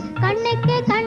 कनक कनक